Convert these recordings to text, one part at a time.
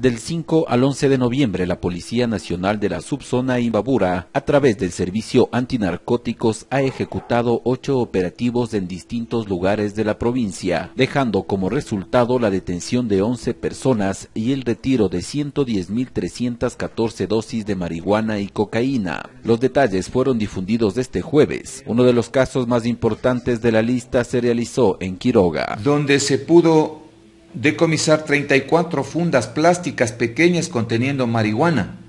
Del 5 al 11 de noviembre, la Policía Nacional de la Subzona Imbabura, a través del Servicio Antinarcóticos, ha ejecutado ocho operativos en distintos lugares de la provincia, dejando como resultado la detención de 11 personas y el retiro de 110.314 dosis de marihuana y cocaína. Los detalles fueron difundidos este jueves. Uno de los casos más importantes de la lista se realizó en Quiroga, donde se pudo decomisar 34 fundas plásticas pequeñas conteniendo marihuana,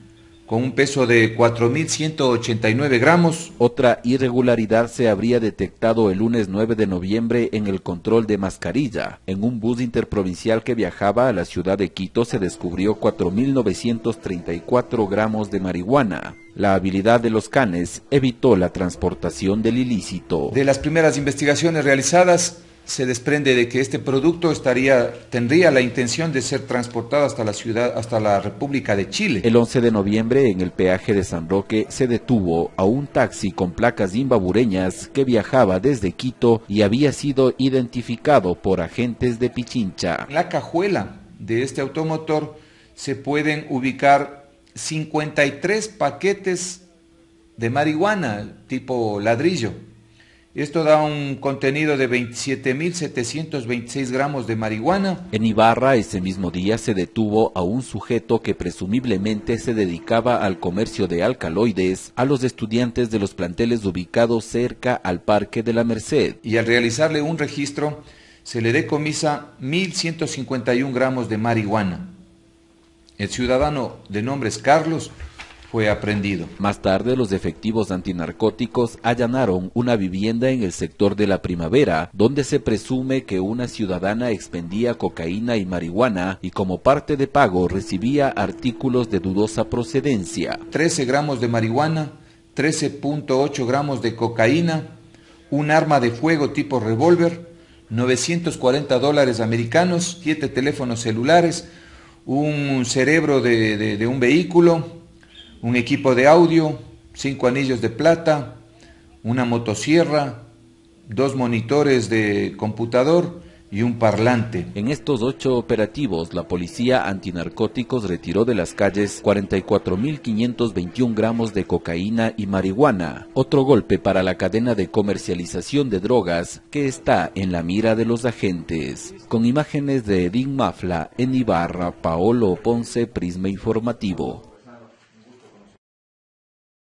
con un peso de 4.189 gramos. Otra irregularidad se habría detectado el lunes 9 de noviembre en el control de mascarilla. En un bus interprovincial que viajaba a la ciudad de Quito se descubrió 4.934 gramos de marihuana. La habilidad de los canes evitó la transportación del ilícito. De las primeras investigaciones realizadas, se desprende de que este producto estaría, tendría la intención de ser transportado hasta la ciudad, hasta la República de Chile. El 11 de noviembre, en el peaje de San Roque, se detuvo a un taxi con placas imbabureñas que viajaba desde Quito y había sido identificado por agentes de Pichincha. En la cajuela de este automotor se pueden ubicar 53 paquetes de marihuana tipo ladrillo esto da un contenido de 27.726 gramos de marihuana. En Ibarra ese mismo día se detuvo a un sujeto que presumiblemente se dedicaba al comercio de alcaloides a los estudiantes de los planteles ubicados cerca al Parque de la Merced. Y al realizarle un registro se le decomisa 1.151 gramos de marihuana. El ciudadano de nombre es Carlos fue aprendido. Más tarde, los efectivos antinarcóticos allanaron una vivienda en el sector de la primavera, donde se presume que una ciudadana expendía cocaína y marihuana y como parte de pago recibía artículos de dudosa procedencia. 13 gramos de marihuana, 13.8 gramos de cocaína, un arma de fuego tipo revólver, 940 dólares americanos, 7 teléfonos celulares, un cerebro de, de un vehículo, un equipo de audio, cinco anillos de plata, una motosierra, dos monitores de computador y un parlante. En estos ocho operativos, la policía antinarcóticos retiró de las calles 44.521 gramos de cocaína y marihuana, otro golpe para la cadena de comercialización de drogas que está en la mira de los agentes. Con imágenes de Edín Mafla en Ibarra, Paolo Ponce, Prisma Informativo.